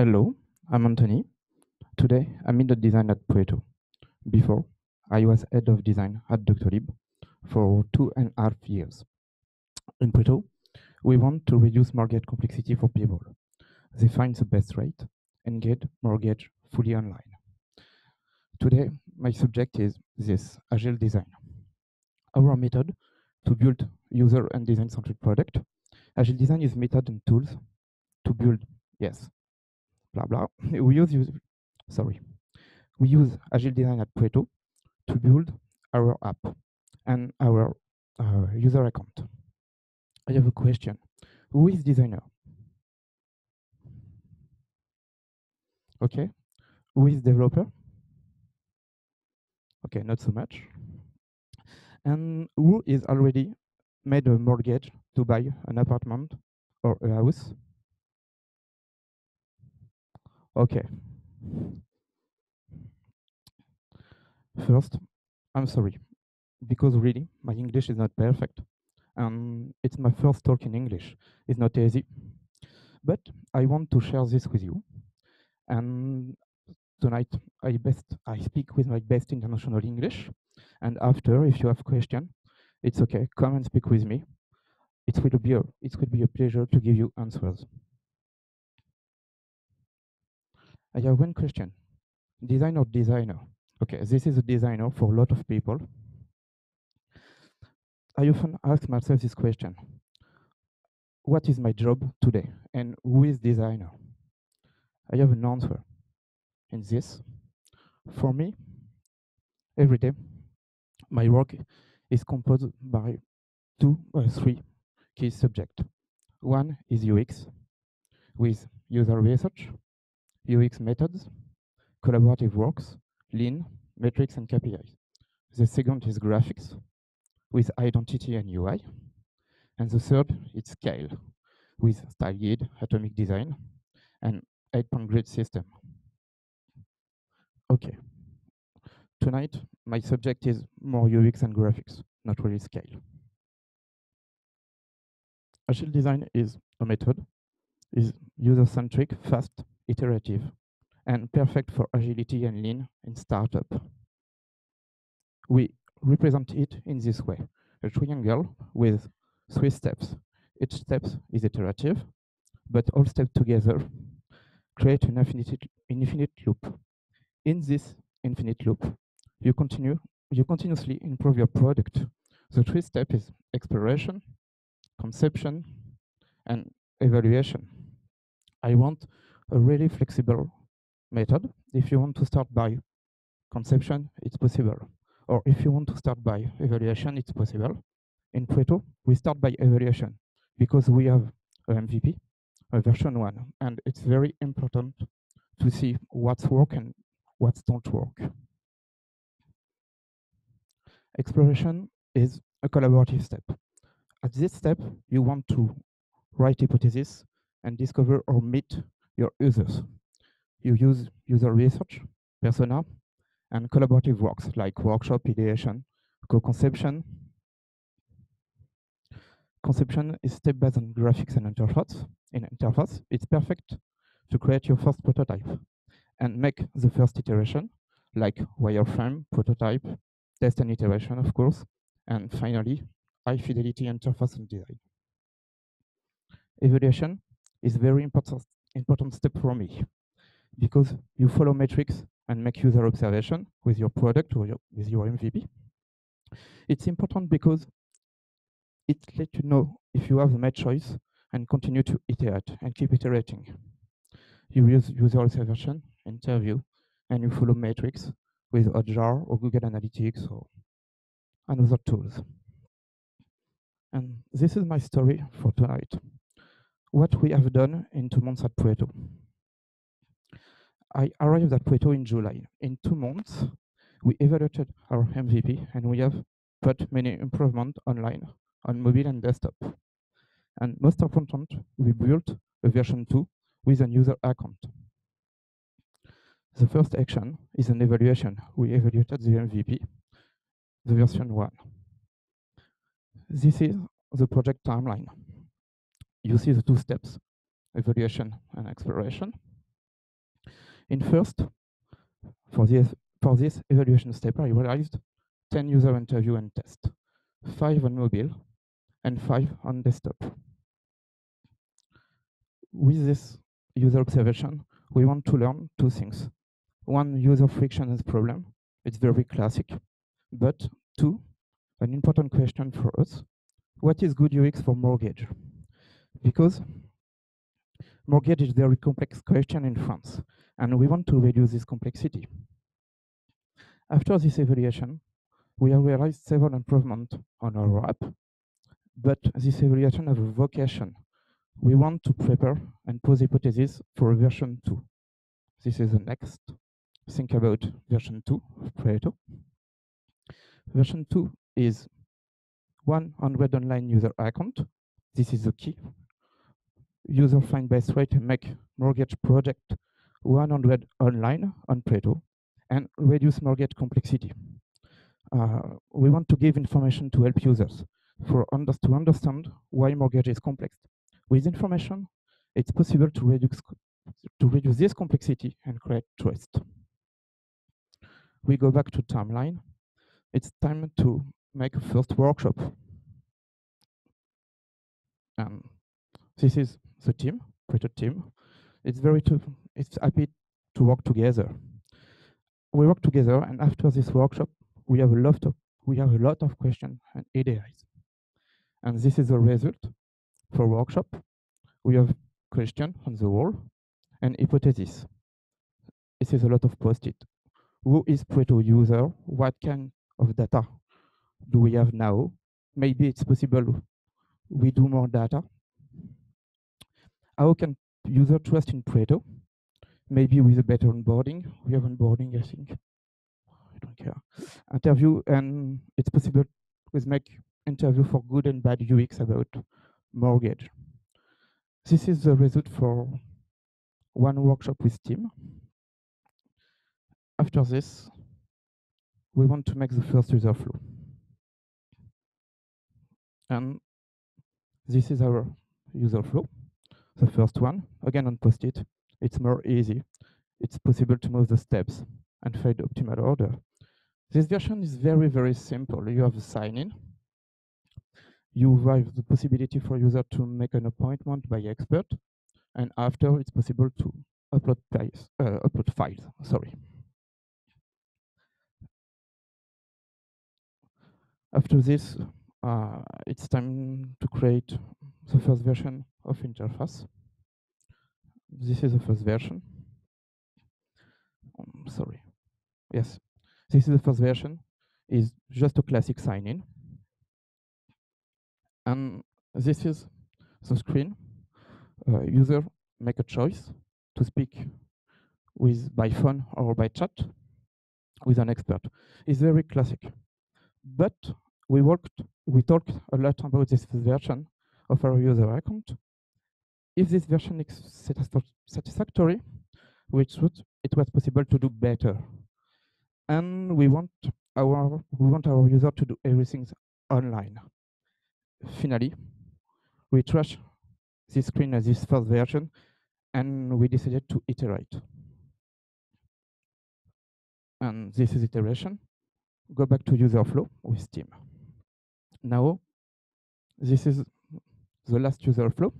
Hello, I'm Anthony. Today, I'm in the design at Pretto. Before, I was head of design at Doctolib for two and a half years. In Pretto, we want to reduce mortgage complexity for people. They find the best rate and get mortgage fully online. Today, my subject is this, Agile Design. Our method to build user and design-centric product. Agile Design is method and tools to build, yes, blah, blah. We use, use sorry, we use Agile Design at Pretto to build our app and our uh, user account. I have a question. Who is designer? Okay. Who is developer? Okay, not so much. And who is already made a mortgage to buy an apartment or a house? Okay. First, I'm sorry, because really, my English is not perfect. And it's my first talk in English. It's not easy. But I want to share this with you. And tonight, I best I speak with my best international English. And after, if you have question, it's okay. Come and speak with me. It will be a, it will be a pleasure to give you answers. I have one question. Designer designer. Okay, this is a designer for a lot of people. I often ask myself this question. What is my job today? And who is designer? I have an answer in this. For me, every day, my work is composed by two or three key subjects. One is UX with user research, UX methods, collaborative works, lean, metrics, and KPIs. The second is graphics with identity and UI. And the third is scale with style guide, atomic design, and eight-point grid system. Okay. Tonight, my subject is more UX and graphics, not really scale. Agile design is a method, is user-centric, fast, iterative, and perfect for agility and lean in startup. We represent it in this way, a triangle with three steps. Each step is iterative, but all steps together create an infinite, infinite loop. In this infinite loop, you continue you continuously improve your product. The three steps is exploration, conception, and evaluation. I want a really flexible method. If you want to start by conception, it's possible. Or if you want to start by evaluation, it's possible. In Pretto, we start by evaluation because we have an MVP, a version one, and it's very important to see what's work and what's don't work. Exploration is a collaborative step. At this step, you want to write hypotheses and discover or meet your users. You use user research, persona, and collaborative works like workshop, ideation, co-conception. Conception is step-based on graphics and interface. In interface, it's perfect to create your first prototype and make the first iteration, like wireframe, prototype, test and iteration, of course, and finally, high fidelity interface and design. Evaluation is very important, important step for me because you follow metrics and make user observation with your product or your, with your MVP. It's important because it lets you know if you have the made choice and continue to iterate and keep iterating. You use user observation, interview, and you follow metrics with Hotjar or Google Analytics or another tools. And this is my story for tonight. What we have done in two months at Pretto. I arrived at Pretto in July. In two months, we evaluated our MVP and we have put many improvements online on mobile and desktop. And most important, we built a version 2 with a user account. The first action is an evaluation. We evaluated the MVP, the version 1. This is the project timeline. You see the two steps, evaluation and exploration. In first, for this, for this evaluation step, I realized 10 user interview and test, five on mobile and five on desktop. With this user observation, we want to learn two things. One, user friction is problem. It's very classic. But two, an important question for us, what is good UX for mortgage? Because mortgage is a very complex question in France, and we want to reduce this complexity. After this evaluation, we have realized several improvements on our app, but this evaluation has a vocation. We want to prepare and pose hypotheses for version 2. This is the next. Think about version 2 of. Version 2 is 100 online user account. This is the key. User find best way to make mortgage project 100 online on Pretto and reduce mortgage complexity. Uh, we want to give information to help users for under to understand why mortgage is complex. With information, it's possible to reduce to reduce this complexity and create trust. We go back to timeline. It's time to make a first workshop. Um, this is the team, Pretto team. It's very to, it's happy to work together. We work together, and after this workshop, we have a lot of we have a lot of questions and ideas. And this is the result for workshop. We have question on the wall and hypothesis. This is a lot of post-it. Who is Pretto user? What kind of data do we have now? Maybe it's possible we do more data. How can user trust in Pretto? Maybe with a better onboarding. We have onboarding, I think. I don't care. Interview, and it's possible with make interview for good and bad UX about mortgage. This is the result for one workshop with team. After this, we want to make the first user flow. And this is our user flow. The first one, again on post-it, it's more easy. It's possible to move the steps and find optimal order. This version is very, very simple. You have a sign-in. You have the possibility for user to make an appointment by expert. And after, it's possible to upload files. Uh, upload files. Sorry. After this, uh, it's time to create the first version of interface. This is the first version. Um, sorry. Yes, this is the first version. is just a classic sign-in. And this is the screen. Uh, user make a choice to speak with by phone or by chat with an expert. It's very classic. But we worked, we talked a lot about this version of our user account. If this version is satisfactory, which it was possible to do better. And we want our we want our user to do everything online. Finally, we trash this screen as this first version, and we decided to iterate. And this is iteration. Go back to user flow with Team. Now, this is the last user flow.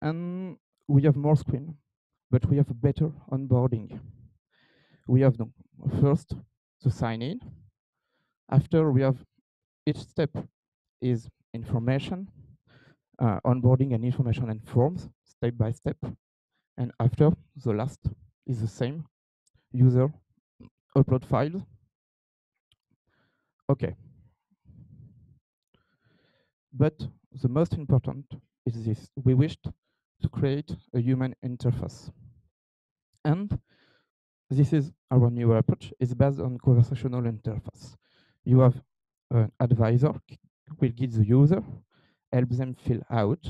And we have more screen, but we have better onboarding. We have the first to sign in. After we have each step is information, uh, onboarding and information and forms step by step. And after the last is the same user upload files. Okay, but the most important is this. We wished to create a human interface. And this is our new approach. It's based on conversational interface. You have an advisor who will give the user, help them fill out,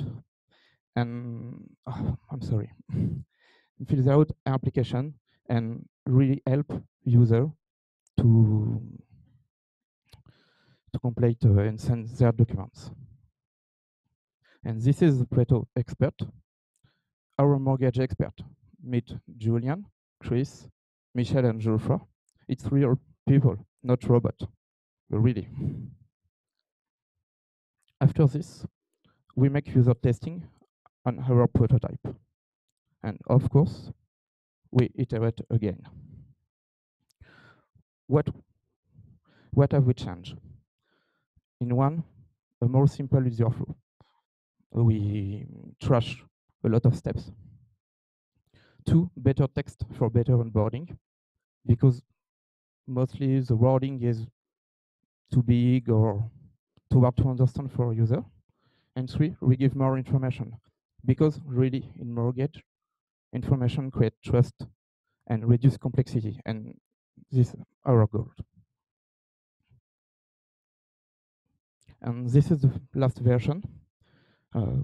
and oh, I'm sorry, fills out application and really help user to to complete uh, and send their documents. And this is the Pretto expert, our mortgage expert. Meet Julian. Chris, Michel, and Geoffroy. It's real people, not robot, really. After this, we make user testing on our prototype. And of course, we iterate again. What, what have we changed? In one, a more simple user flow. We trash a lot of steps. Two, better text for better onboarding, because mostly the wording is too big or too hard to understand for a user. And three, we give more information, because really in mortgage, information creates trust and reduce complexity, and this is our goal. And this is the last version. Uh,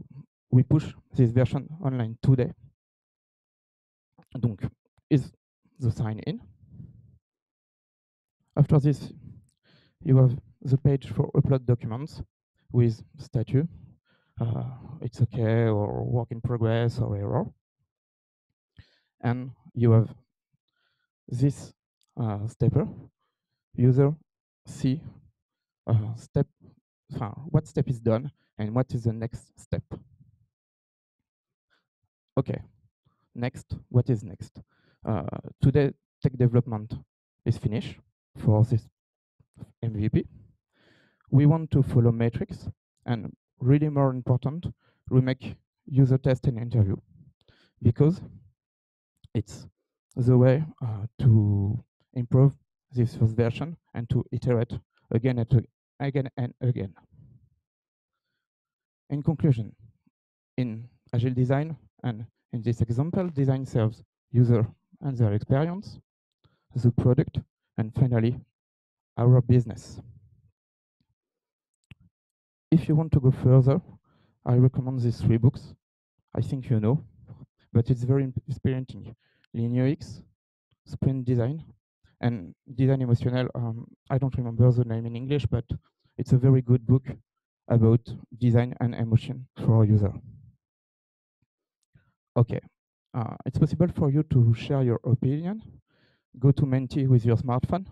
we push this version online today. Donc, is the sign in. After this, you have the page for upload documents with statue. Uh, it's okay or work in progress or error. And you have this uh, stepper. User see uh, step, what step is done and what is the next step. Okay, next, what is next? Uh, today, tech development is finished for this MVP. We want to follow metrics and really more important, we make user test and interview because it's the way uh, to improve this first version and to iterate again and again and again. In conclusion, in Agile design and in this example, design serves user and their experience, the product, and finally, our business. If you want to go further, I recommend these three books. I think you know, but it's very inspiring. LeanUX, Sprint Design, and Design Emotional. Um, I don't remember the name in English, but it's a very good book about design and emotion for a user. Okay, uh, it's possible for you to share your opinion. Go to Menti with your smartphone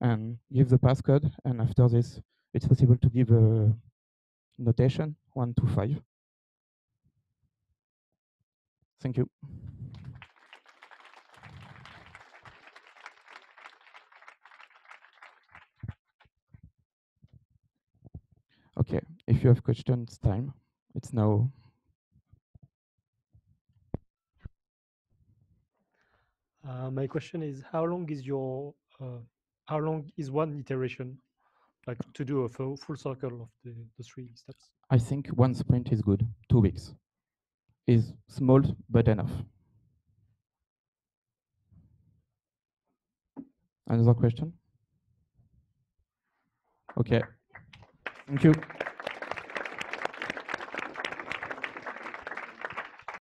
and give the passcode. And after this, it's possible to give a notation one to five. Thank you. Okay, if you have questions, time. It's now. Uh, my question is, how long is your, uh, how long is one iteration, like to do a full, full circle of the, the three steps? I think one sprint is good. Two weeks is small but enough. Another question? Okay. Thank you.